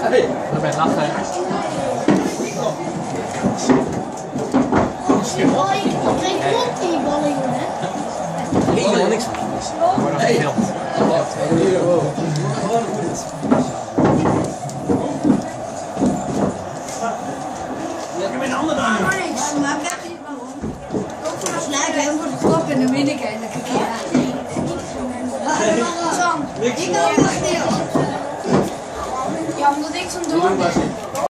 Dan ben je lachen. Ik ik klopt die ballen, hè? Helemaal niks. Wordt nog gefilmd. Maar niks. Maar weg die ballon. Slijken hem voor de klap en dan win ik een keer. Sam, ik kan nog. Ja, omdat ik zo'n te doen.